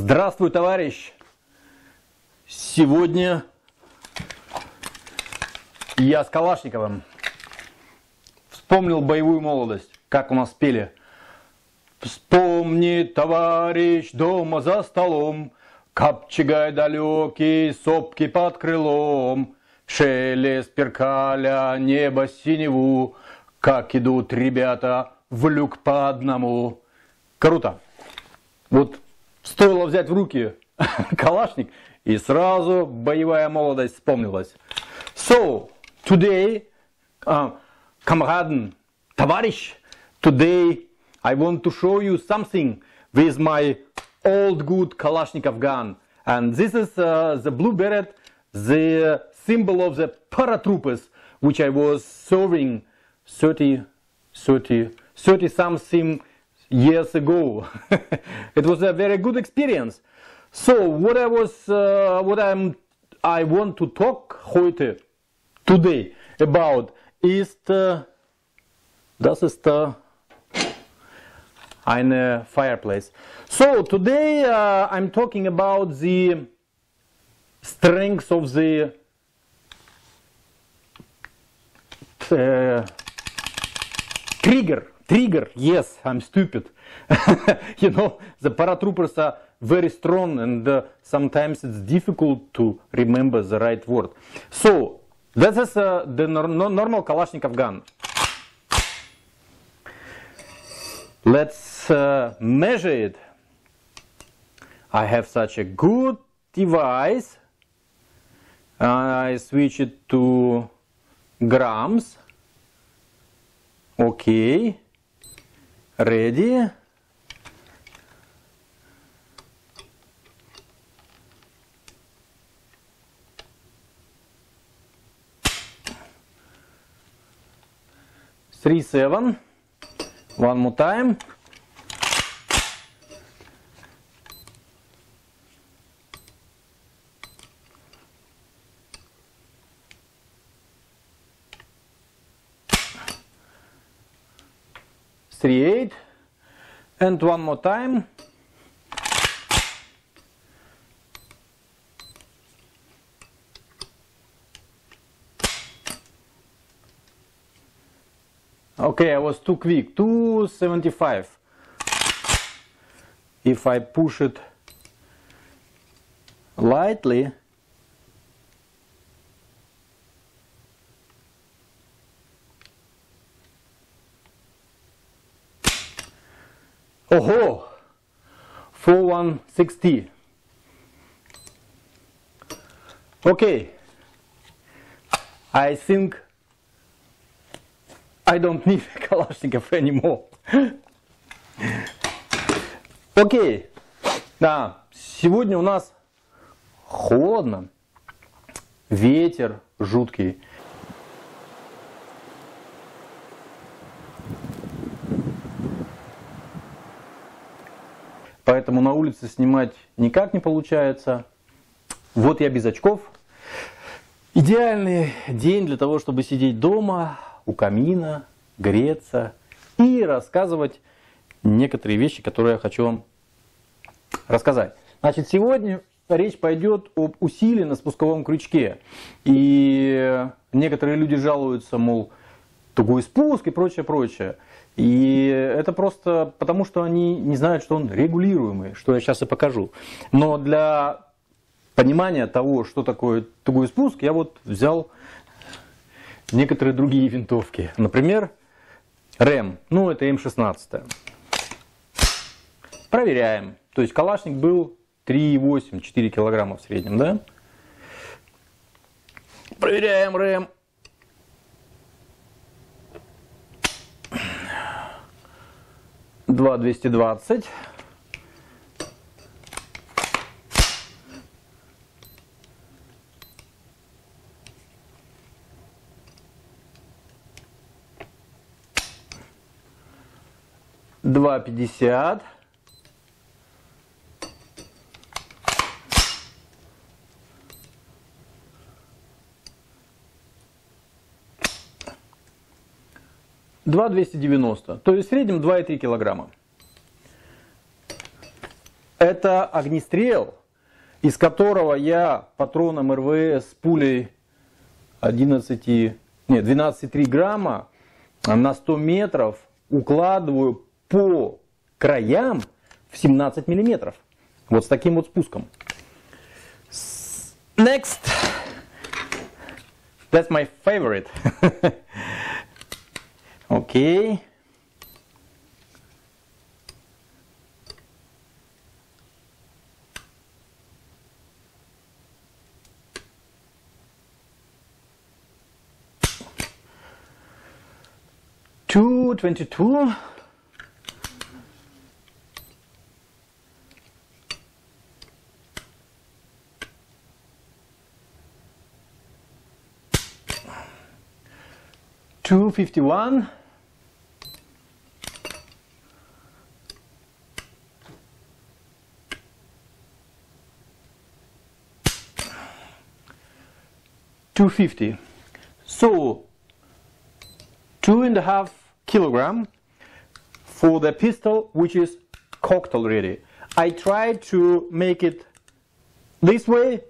Здравствуй, товарищ! Сегодня я с Калашниковым вспомнил боевую молодость, как у нас пели. Вспомни, товарищ, дома за столом, Капчигай далекий, сопки под крылом, Шелест перкаля, небо синеву, Как идут ребята в люк по одному. Круто! Вот стоило взять в руки калашник, и сразу боевая молодость вспомнилась. So, today, uh, камраden, товарищ, today I want to show you something with my old good Kalashnikov gun. And this is uh, the blue beret, the symbol of the paratroopers, which I was serving 30, 30, 30 something years ago. it was a very good experience. So what I was, uh, what I'm, I want to talk heute, today about is, das ist eine fireplace. So today uh, I'm talking about the strength of the uh, trigger Trigger, yes, I'm stupid. you know, the paratroopers are very strong and uh, sometimes it's difficult to remember the right word. So, this is uh, the nor normal Kalashnikov gun. Let's uh, measure it. I have such a good device. I switch it to grams. Okay. Ready? Three seven. One more time. And one more time. Okay I was too quick. 275 if I push it lightly Ого! 4160. Okay. I think I don't need Kalashnikov anymore. Окей. Okay. Да, сегодня у нас холодно, ветер жуткий. Поэтому на улице снимать никак не получается. Вот я без очков. Идеальный день для того, чтобы сидеть дома, у камина, греться и рассказывать некоторые вещи, которые я хочу вам рассказать. Значит, сегодня речь пойдет об усилии на спусковом крючке. И некоторые люди жалуются, мол, тугой спуск и прочее, прочее. И это просто потому, что они не знают, что он регулируемый, что я сейчас и покажу. Но для понимания того, что такое тугой спуск, я вот взял некоторые другие винтовки. Например, РЭМ, ну это М16. Проверяем. То есть калашник был 3,8-4 килограмма в среднем, да? Проверяем РЭМ. 2 220. Два пятьдесят. Два двести девяносто. То есть в среднем два и три килограмма. Это огнестрел, из которого я патроном РВС с пулей 11, нет, 12,3 грамма на 100 метров укладываю по краям в 17 миллиметров. Вот с таким вот спуском. Next. That's my favorite. okay. Two twenty-two. Two fifty-one. Two fifty. So two and a half kilogram for the pistol which is cocked already. I tried to make it this way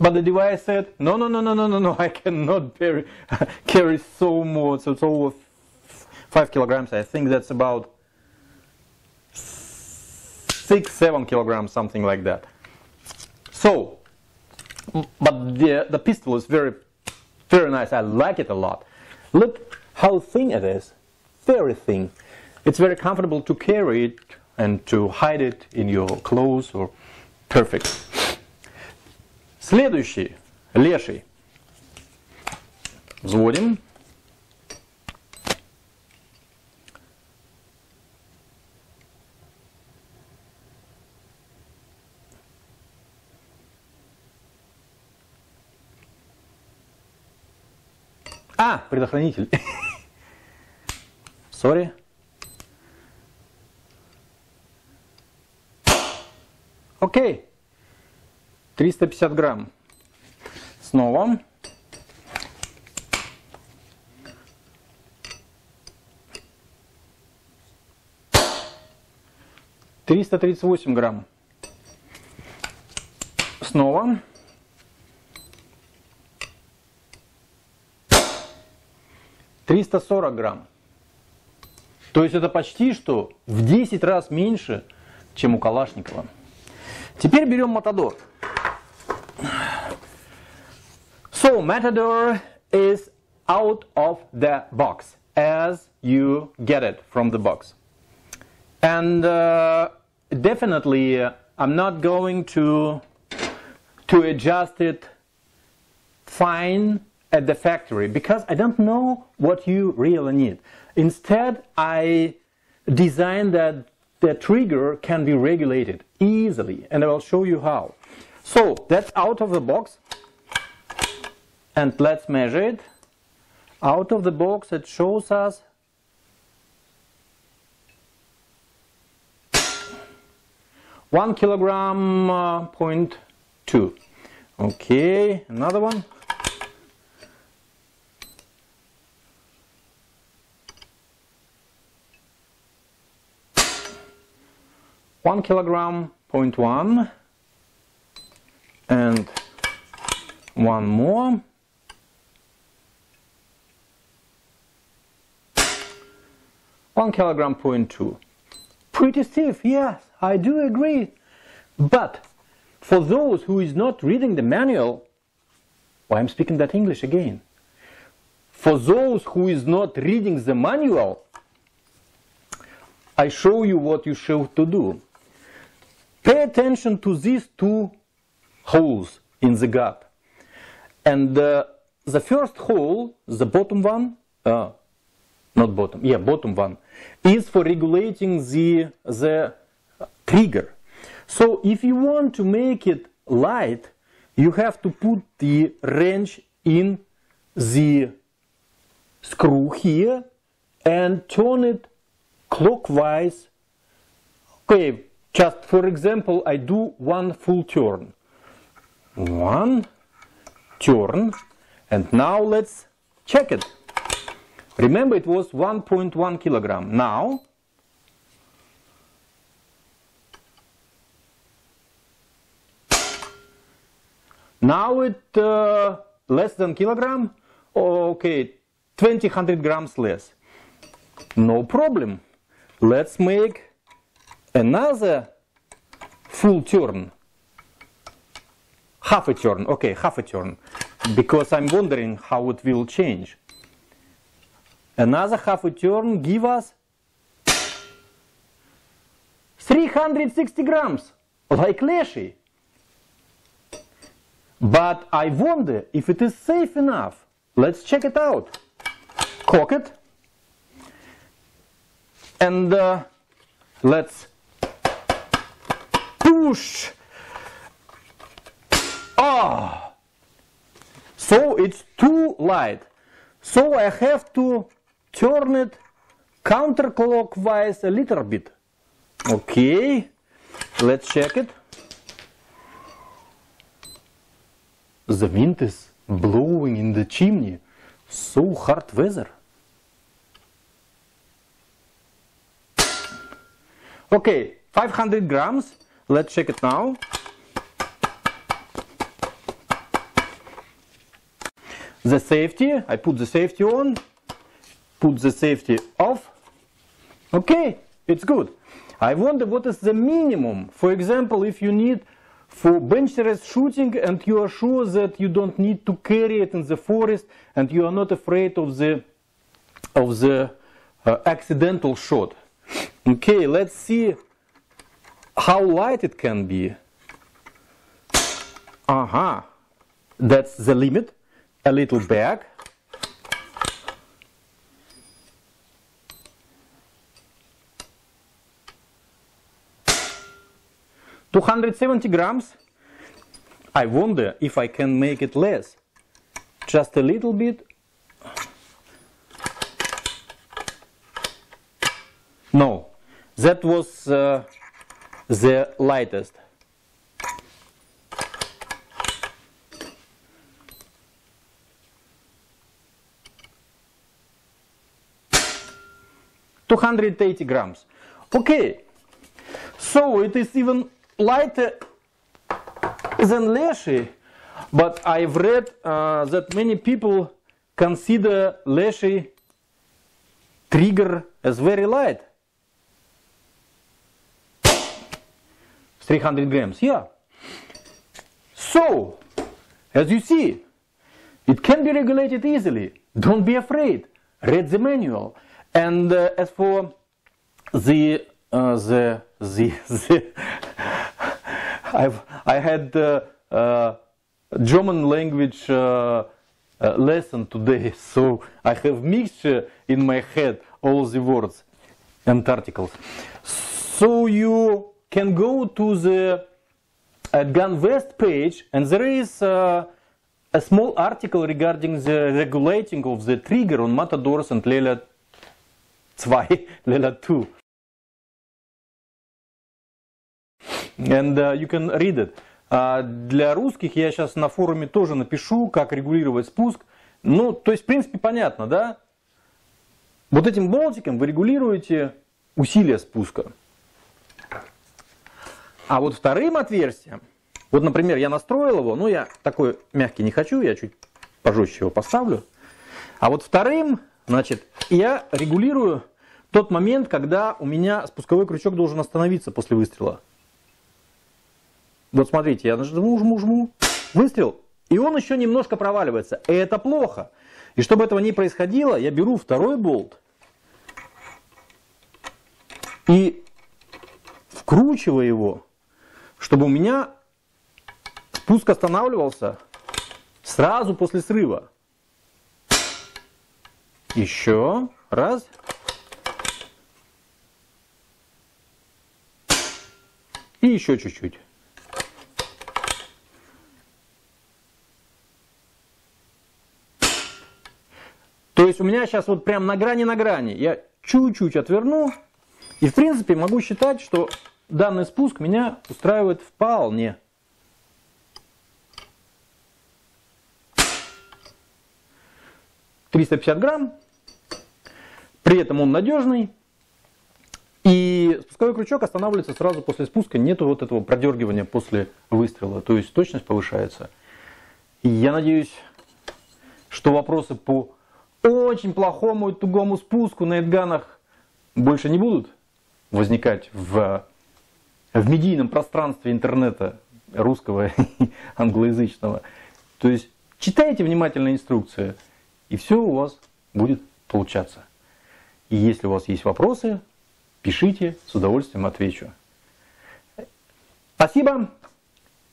but the device said no no no no no no no I cannot carry, carry so much so it's over five kilograms I think that's about six seven kilograms something like that so but the the pistol is very very nice I like it a lot look how thin it is. Very thin. It's very comfortable to carry it and to hide it in your clothes or perfect. Следующий, леший. Взводим. А, предохранитель. Sorry. Окей. 350 грамм. Снова. Триста тридцать восемь грамм. Снова. 340 грамм. То есть это почти что в 10 раз меньше, чем у Калашникова. Теперь берем Матадор. So Matador is out of the box as you get it from the box. And uh, definitely uh, I'm not going to to adjust it fine at the factory because I don't know what you really need. Instead, I designed that the trigger can be regulated easily and I will show you how. So that's out of the box and let's measure it. Out of the box it shows us one kilogram uh, point two. Okay, another one. one kilogram, point one, and one more. One kilogram, point two. Pretty stiff, yes, I do agree. But for those who is not reading the manual, why I'm speaking that English again. For those who is not reading the manual, I show you what you should to do. Pay attention to these two holes in the gap. And uh, the first hole, the bottom one, uh, not bottom, yeah, bottom one, is for regulating the, the trigger. So if you want to make it light, you have to put the wrench in the screw here and turn it clockwise. Okay, just for example, I do one full turn. One turn. And now let's check it. Remember it was 1.1 kilogram. Now Now it uh, less than kilogram. Okay, 200 grams less. No problem. Let's make another full turn. Half a turn. Okay, half a turn. Because I'm wondering how it will change. Another half a turn give us 360 grams, like Leshiy. But I wonder if it is safe enough. Let's check it out. Cock it. And uh, let's push. Ah! So it's too light. So I have to turn it counterclockwise a little bit. Okay, let's check it. The wind is blowing in the chimney. So hard weather. Okay, 500 grams. Let's check it now. The safety, I put the safety on, put the safety off. Okay, it's good. I wonder what is the minimum. For example, if you need for bench rest shooting and you are sure that you don't need to carry it in the forest and you are not afraid of the of the uh, accidental shot. Okay, let's see how light it can be. Aha, uh -huh. that's the limit. A little back. Two hundred seventy grams. I wonder if I can make it less. Just a little bit. No, that was uh, the lightest. Two hundred eighty grams. Okay, so it is even lighter than Leshiy, but I've read uh, that many people consider Leshiy trigger as very light. 300 grams, yeah. So, as you see, it can be regulated easily. Don't be afraid. Read the manual. And uh, as for the uh, the the, the I've I had uh, uh, German language uh, uh, lesson today, so I have mixture in my head all the words and articles. So you can go to the at GunVest page and there is uh, a small article regarding the regulating of the trigger on Matadors and Lelya 2, Lelya 2. And uh, you can read it. Uh, для русских я сейчас на форуме тоже напишу, как регулировать спуск. Ну, то есть, в принципе, понятно, да? Вот этим болтиком вы регулируете усилие спуска. А вот вторым отверстием, вот, например, я настроил его, ну, я такой мягкий не хочу, я чуть пожестче его поставлю. А вот вторым, значит, я регулирую тот момент, когда у меня спусковой крючок должен остановиться после выстрела. Вот смотрите, я жму, жму, жму, выстрел, и он еще немножко проваливается. И это плохо. И чтобы этого не происходило, я беру второй болт и вкручиваю его чтобы у меня спуск останавливался сразу после срыва. Еще раз. И еще чуть-чуть. Есть у меня сейчас вот прям на грани на грани. Я чуть-чуть отверну. И в принципе могу считать, что данный спуск меня устраивает вполне. Триста пятьдесят грамм. При этом он надежный. И спусковой крючок останавливается сразу после спуска. Нету вот этого продергивания после выстрела. То есть точность повышается. Я надеюсь, что вопросы по очень плохому и тугому спуску на Эдганах больше не будут возникать в, в медийном пространстве интернета русского и англоязычного. То есть читайте внимательно инструкции, и все у вас будет получаться. И если у вас есть вопросы, пишите, с удовольствием отвечу. Спасибо.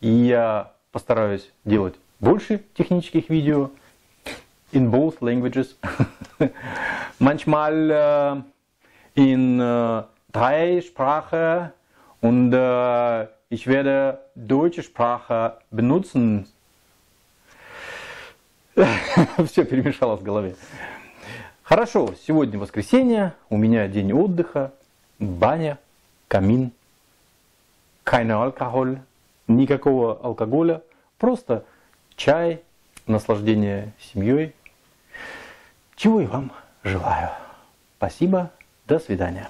Я постараюсь делать больше технических видео in both languages. Manchmal äh, in äh, drei Sprachen und äh, ich werde deutsche Sprache benutzen. Все перемешалось в голове. Хорошо, сегодня воскресенье, у меня день отдыха, баня, камин, keine алкоголь, никакого алкоголя, просто чай, наслаждение семьей. Чего и вам желаю. Спасибо, до свидания.